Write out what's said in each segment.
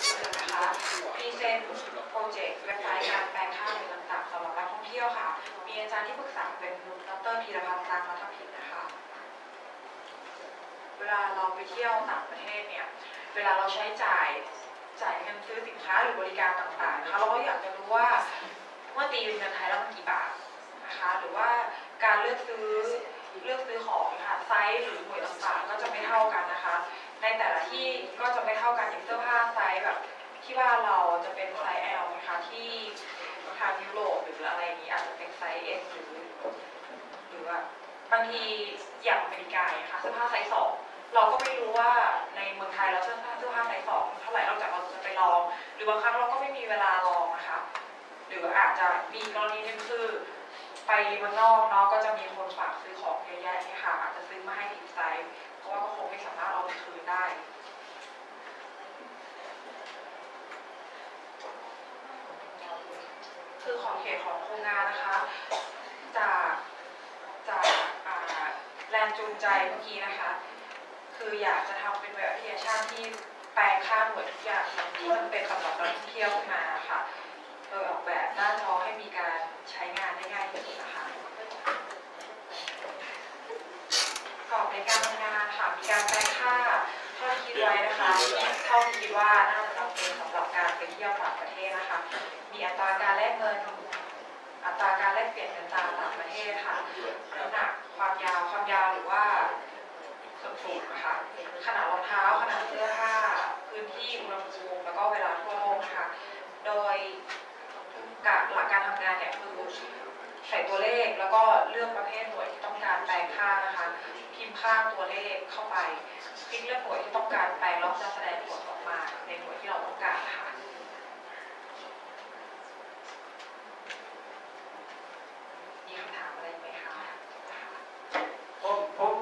นะคะพรีเซนต์โปรเจกต์เว็บไซต์การแปลงค่าเงินต่างๆสำหรับนักท่องเที่ยวค่ะ มีอาจารย์ที่ปรึกษาเป็นดรพีรพันธ์จางรัฐพิษนะคะ เวลาเราไปเที่ยวต่างประเทศเนี่ย เวลาเราใช้จ่ายจ่ายเงินซื้อสินค้าหรือบริการต่างๆนะคะเราก็อยากจะรู้ว่าเมื่อตีเป็นเงินไทยแล้วมันกี่บาทนะคะ หรือว่าการเลือกซื้อเลือกซื้อของค่ะไซส์หรือหน่วยต่างๆก็จะไม่เท่ากันนะคะ ในแต่ละที่ก็จะไม่เท่ากันอย่าง ที่บ้านเราจะเป็นไซส์ L นะคะที่ทางยุโรปหรืออะไรอย่างนี้อาจจะเป็นไซส์ S หรือหรือว่าบางทีอย่างอเมริกาเนี่ยค่ะเสื้อผ้าไซส์สองเราก็ไม่รู้ว่าในเมืองไทยเราเสื้อผ้าเสื้อผ้าไซส์สองเท่าไหร่นอกจากเราจะไปลอง หรือบางครั้งเราก็ไม่มีเวลาลองนะคะหรืออาจจะมีกรณีนึงคือไปเมืองนอกเนาะก็จะมีคนฝากซื้อของเยอะแยะนี่ค่ะอาจจะซื้อมาให้ผิดไซส์เพราะว่าก็คงไม่สามารถเอาไปคืนได้ คื อขอบเขตของโครงงานนะคะ จากจากอ่าแรงจูงใจเมื่อกี้นะคะ คืออยากจะทำเป็นเว็บแอปพลิเคชันที่แปลงค่าหน่วยทุกอย่างที่มันเป็นสำหรับนักท่องเที่ยวขึ้นมาค่ะโดยออกแบบหน้าจอให้มีการใช้งานได้ง่ายที่สุดนะคะกรอบในการทำงานค่ะมีการแปลงค่าเท่าที่คิดไว้นะคะเท่าที่คิดว่าน่าจะจำเป็นสำหรับการไปเที่ยวต่าง อัตราการแลกเงิน อัตราการแลกเปลี่ยนเงินตราต่างประเทศค่ะน้ำหนักความยาวความยาวหรือว่าส่วนสูงนะคะขนาดรองเท้าขนาดเสื้อผ้าพื้นที่อุณหภูมิแล้วก็เวลาทั่วโลกนะคะโดยการหลักการทำงานเนี่ยคือใส่ตัวเลขแล้วก็เลือกประเภทหน่วยที่ต้องการแปลงค่านะคะพิมพ์ค่าตัวเลขเข้าไปคลิกเลือกหน่วยที่ต้องการแปลงแล้วจะแสดงผลออกมาในหน่วยที่เราต้องการค่ะ มีคำถามอะไรไหมคะ ผมผม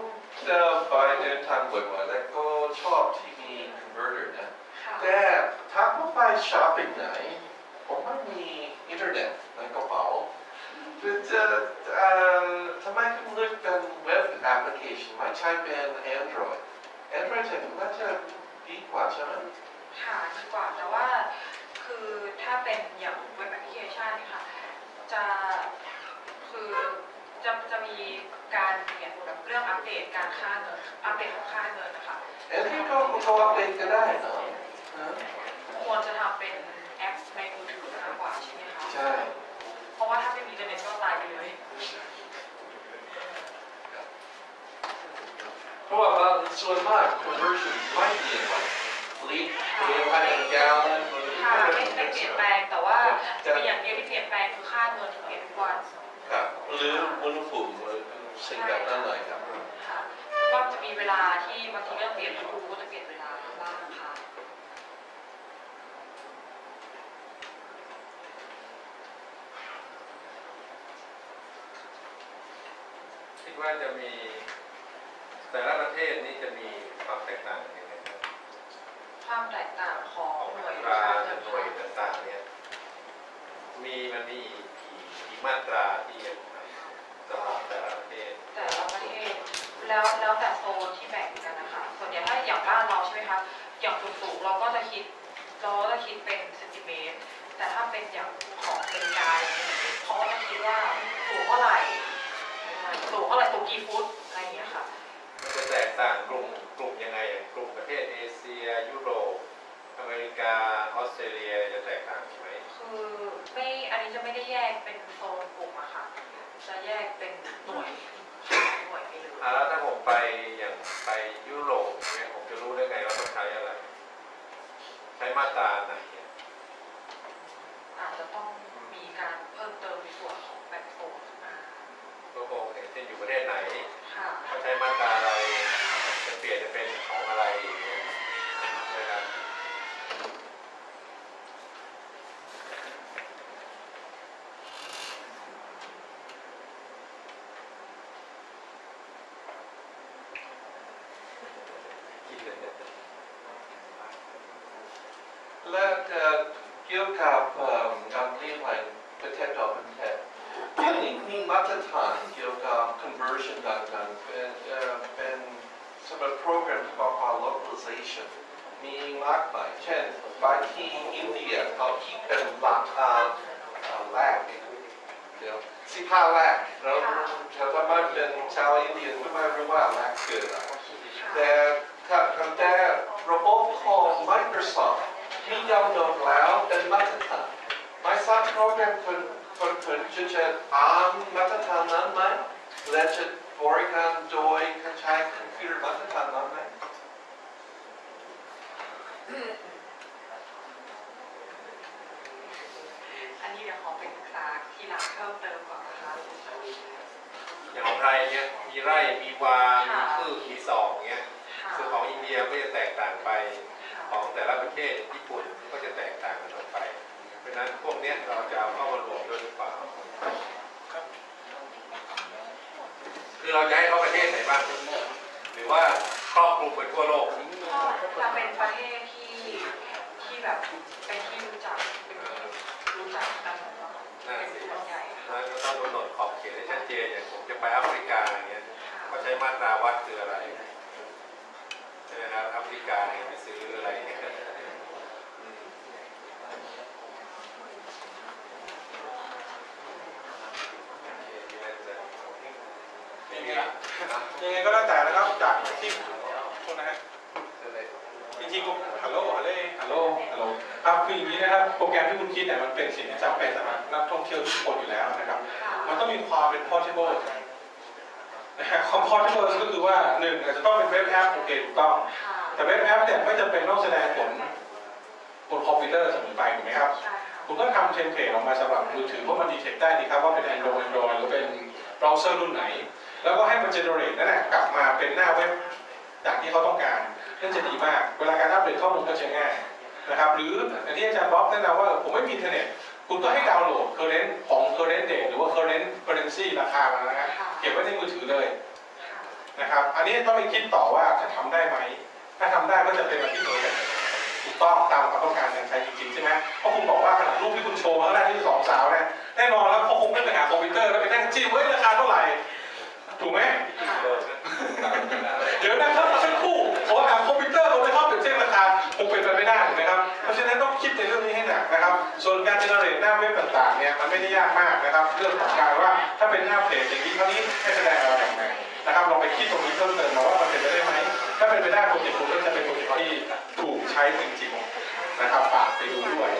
จะไปเดินทางบ่อยๆแล้วก็ชอบที่มี converter นะ ค่ะแต่ถ้าผมไปช้อปปิ้งไหน ผมไม่มีอินเทอร์เน็ตในกระเป๋าคือจะเอ่อทำไมคุณเลือกเป็นเว็บแอปพลิเคชันไม่ใช่เป็น Android Android จะน่าจะดีกว่าใช่ไหมค่ะดีกว่าแต่ว่าคือถ้าเป็นอย่างเว็บแอปพลิเคชันเนี่ยค่ะ จะคือจะจะมี การเปลี่ยนแบบเรื่องอัปเดตการค่าเงินอัปเดตของค่าเงินนะคะ Android ก็ก็อัปเดตก็ได้เนอะนะควรจะทำเป็นแอปในมือถือมากกว่าใช่ไหมคะใช่เพราะว่าถ้าไม่มีอินเทอร์เน็ตก็ตายไปเลยเพราะว่าบางส่วนมาก conversion ไม่เปลี่ยนไปลิตรเปลี่ยนไปเป็นแกลลอนค่ะไม่ไม่เปลี่ยนแปลงแต่ว่ามีอย่างเดียวที่เปลี่ยนแปลงคือค่าเงินที่เปลี่ยนทุกวันครับหรืออุณหภูมิหรือ สิ่งแบบนั้นเลยครับค่ะก็จะมีเวลาที่บางทีก็เปลี่ยนฤดูก็จะเปลี่ยนเวลาบ้างนะคะคิดว่าจะมีแต่ละประเทศนี่จะมีความแตกต่างยังไงครับความแตกต่างของหน่วยตราค่าเงินหน่วยต่างๆเนี่ยมีมันมีกี่กี่มาตราที่สำหรับแต่ แล้วแล้วแต่โซนที่แบ่งกันนะคะ ส่วนใหญ่ถ้าอย่างบ้านเราใช่ไหมคะ อย่างสูงๆเราก็จะคิดเราก็จะคิดเป็นเซนติเมตร แต่ถ้าเป็นอย่างของอเมริกาอย่างเงี้ยเขาก็จะคิดว่าสูงเท่าไหร่ สูงเท่าไหร่สูงกี่ฟุตอะไรอย่างเงี้ยค่ะมันจะแตกต่างกลุ่มกลุ่มยังไงอย่างกลุ่มประเทศเอเชีย ยุโรป อเมริกา ออสเตรเลียจะแตกต่างไหมคือไม่ อันนี้จะไม่ได้แยกเป็นโซนกลุ่มอะค่ะ จะแยกเป็นหน่วย ตราไหนเนี่ยอาจจะต้องมีการเพิ่มเติมในส่วนของแบ่งโซนขึ้นมาก็คงอย่างเช่นอยู่ประเทศไหนค่ะ เขาใช้มาตราอะไร จะเปลี่ยนจะเป็นของอะไรอย่างเงี้ยนะครับ และเอ่อเกี่ยวกับเอ่อการเรียนใหม่ประเทศต่อประเทศที่นี่มีมาตรฐานเกี่ยวกับ conversion ต่างๆเป็นเอ่อเป็นสำหรับโปรแกรมที่บอกว่า localization มีมากมายเช่นไปที่อินเดียเขาคิดเป็นหลักอ่าอ่าแรกเดี๋ยวสิบห้าแรกแล้วถ้าทำไมเป็นชาวอินเดียก็ไม่รู้ว่าแรกคืออะไร แต่ถ้าแต่ระบบของ Microsoft มียาวนานแล้วเป็นมาตรฐานไม่ทราบโปรแกรมคนคนคนจะจะอ่านมาตรฐานนั้นไหมและจะบริการโดยการใช้คอมพิวเตอร์มาตรฐานนั้นไหม อันนี้เดี๋ยวขอไปศึกษาทีหลังเพิ่มเติมก่อนนะคะ อย่างของไทยเนี่ยมีไร่ มีวา มีพืชมีสองเงี้ยค่ะส่วนของอินเดียก็จะแตกต่างไปค่ะของแต่ละประเทศญี่ปุ่นก็จะแตกต่างกันออกไป เพราะฉะนั้นพวกเนี้ยเราจะเอาเข้ามารวมด้วยหรือเปล่าคือเราจะให้เขาประเทศไหนบ้าง หรือว่าครอบคลุมไปทั่วโลกก็จะเป็นประเทศที่ที่แบบเป็นที่รู้จักเป็นที่รู้จักกัน น่าเป็นสิส่วนใหญ่เพราะฉะนั้นก็ต้องกำหนดขอบเขตให้ชัดเจนอย่างผมจะไปแอฟริกาอย่างเงี้ยค่ะเขาใช้มาตราวัดคืออะไรใช่ไหมครับแอฟริกาเนี่ยไปซื้ออะไรเนี่ยยังไงยังไงก็แล้วแต่นะครับจากที่โทษนะฮะ ริงๆฮัลโหลฮัลโหลฮัลโหลฮัลโหลครับคืออย่างนี้นะครับ โปรแกรมที่คุณคิดเนี่ยมันเป็นสิ่งที่จำเป็นสำหรับนักท่องเที่ยวทุกคนอยู่แล้วนะครับค่ะมันต้องมีความเป็น portable นะฮะความ portable ก็คือว่าหนึ่งอาจจะต้องเป็นเว็บแอปโอเคถูกต้องค่ะแต่เว็บแอปเนี่ยไม่จำเป็นต้องแสดงผลบนคอมพิวเตอร์เสมอไปถูกไหมครับใช่ค่ะคุณก็ทำ template ออกมาสำหรับมือถือเพราะมัน detect ได้ดีครับว่าเป็น Android Android หรือเป็นเบราว์เซอร์รุ่นไหน แล้วก็ให้มัน generate นั่นแหละกลับมาเป็นหน้าเว็บอย่างที่เขาต้องการ นั่นจะดีมาก เวลาการอัปเดตข้อมูลก็จะง่ายนะครับหรืออย่างที่อาจารย์บ๊อบแนะนำว่าผมไม่มีอินเทอร์เน็ตคุณก็ให้ดาวน์โหลด currency ของ current date หรือว่า current currency ราคามันนะฮะเก็บไว้ในมือถือเลยค่ะนะครับอันนี้ต้องไปคิดต่อว่าจะทำได้ไหม ถ้าทำได้ก็จะเป็นอะไรที่สวยถูกต้องตามความต้องการการใช้จริงๆใช่ไหมเพราะคุณบอกว่าขนาดรูปที่คุณโชว์ครั้งแรกที่สองสาวเนี่ยแน่นอน ไม่ได้ยากมากนะครับ เรื่องของการว่าถ้าเป็นหน้าเพจอย่างนี้เท่านี้ให้แสดงอะไรอย่างไหนะครับลองไปคิดตรงนี้เพิ่มเติมมาว่ามันเป็นไปได้ไหมถ้าเป็นไปได้โปรเจกต์คุณก็จะเป็นโปรเจกต์ที่ถูกใช้จริงๆนะครับฝากไปดูด้วย